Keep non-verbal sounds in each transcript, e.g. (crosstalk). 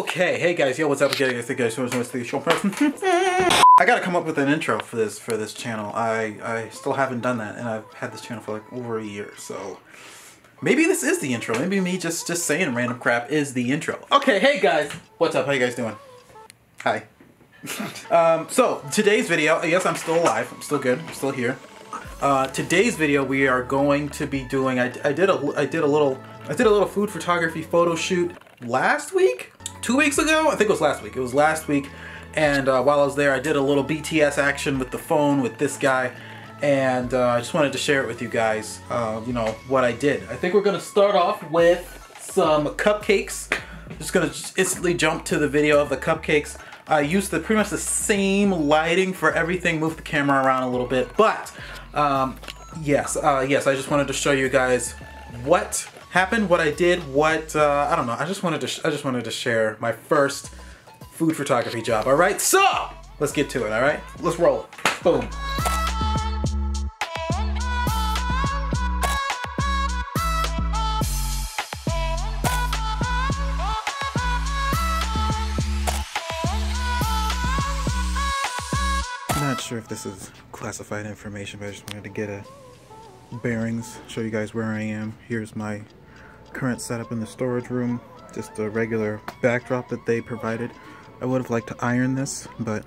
Okay, hey guys, yo, what's up? Again, I think guys, what's the show person? I gotta come up with an intro for this for this channel. I I still haven't done that, and I've had this channel for like over a year, so maybe this is the intro. Maybe me just just saying random crap is the intro. Okay, hey guys, what's up? How you guys doing? Hi. (laughs) um, so today's video, yes, I'm still alive. I'm still good. I'm still here. Uh, today's video, we are going to be doing. I, I did a I did a little I did a little food photography photo shoot last week, two weeks ago. I think it was last week. It was last week, and uh, while I was there, I did a little BTS action with the phone with this guy, and uh, I just wanted to share it with you guys. Uh, you know what I did. I think we're gonna start off with some cupcakes. Just gonna instantly jump to the video of the cupcakes. I used the pretty much the same lighting for everything. Moved the camera around a little bit, but um, yes, uh, yes. I just wanted to show you guys what happened, what I did, what uh, I don't know. I just wanted to I just wanted to share my first food photography job. All right, so let's get to it. All right, let's roll it. Boom. Not sure if this is classified information, but I just wanted to get a bearings, show you guys where I am. Here's my current setup in the storage room, just a regular backdrop that they provided. I would have liked to iron this, but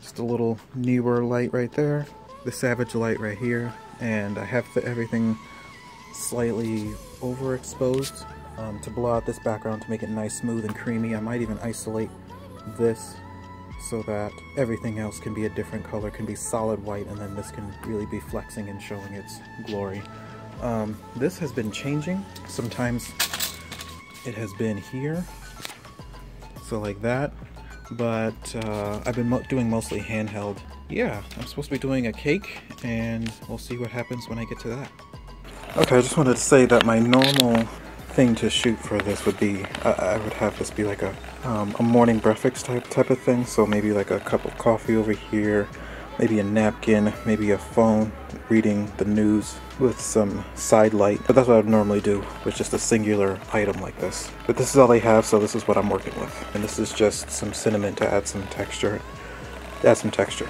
just a little Neewer light right there, the Savage light right here, and I have everything slightly overexposed um, to blow out this background to make it nice, smooth, and creamy. I might even isolate this so that everything else can be a different color, can be solid white, and then this can really be flexing and showing its glory. Um, this has been changing. Sometimes it has been here, so like that, but uh, I've been mo doing mostly handheld. Yeah, I'm supposed to be doing a cake, and we'll see what happens when I get to that. Okay, I just wanted to say that my normal thing to shoot for this would be, I, I would have this be like a, um, a morning breakfast type, type of thing, so maybe like a cup of coffee over here, maybe a napkin, maybe a phone, reading the news with some side light. But that's what I would normally do with just a singular item like this. But this is all they have, so this is what I'm working with. And this is just some cinnamon to add some texture, add some texture.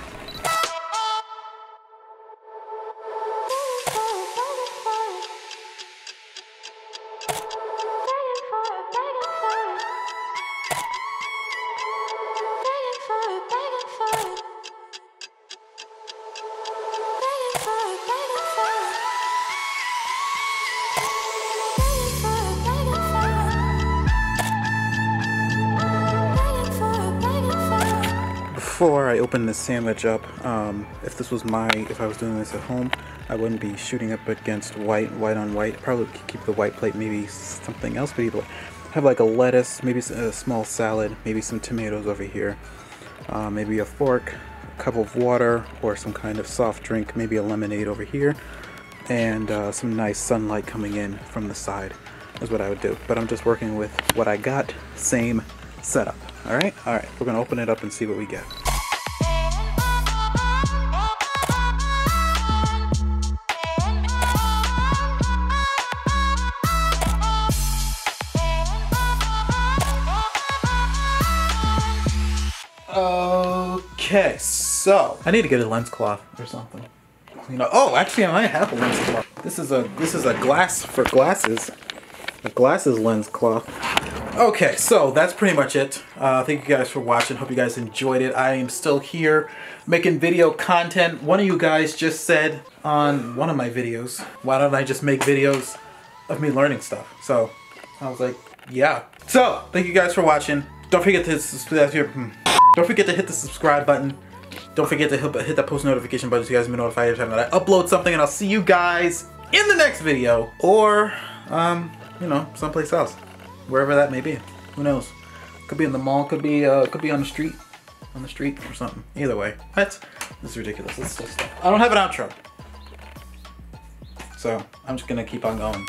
Before I open this sandwich up, um, if this was my, if I was doing this at home, I wouldn't be shooting up against white, white on white. Probably keep the white plate, maybe something else, but. Have like a lettuce, maybe a small salad, maybe some tomatoes over here, uh, maybe a fork, a cup of water, or some kind of soft drink, maybe a lemonade over here, and uh, some nice sunlight coming in from the side is what I would do. But I'm just working with what I got, same setup. All right, all right, we're gonna open it up and see what we get. Okay, so I need to get a lens cloth or something. You know, oh, actually, I might have a lens cloth. This is a this is a glass for glasses, a glasses lens cloth. Okay, so that's pretty much it. Uh, thank you guys for watching. Hope you guys enjoyed it. I am still here making video content. One of you guys just said on one of my videos, why don't I just make videos of me learning stuff? So I was like, yeah. So thank you guys for watching. Don't forget to subscribe. Don't forget to hit the subscribe button. Don't forget to hit, hit that post notification button so you guys can be notified every time that I upload something. And I'll see you guys in the next video. Or, um, you know, someplace else. Wherever that may be. Who knows? Could be in the mall. Could be, uh, could be on the street. On the street or something. Either way. What? This is ridiculous. Let's just. I don't have an outro. So, I'm just gonna keep on going.